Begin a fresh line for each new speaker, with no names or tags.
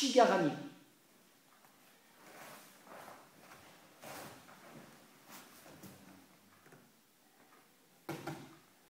去调查你